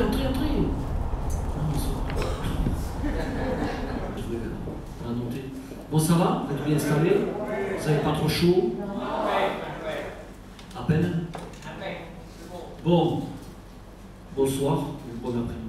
Entrez, entrez, entrez. Ah, bonsoir. Bon, ça va Vous êtes bien installé Vous n'avez pas trop chaud À peine Bon. Bonsoir, bon après-midi.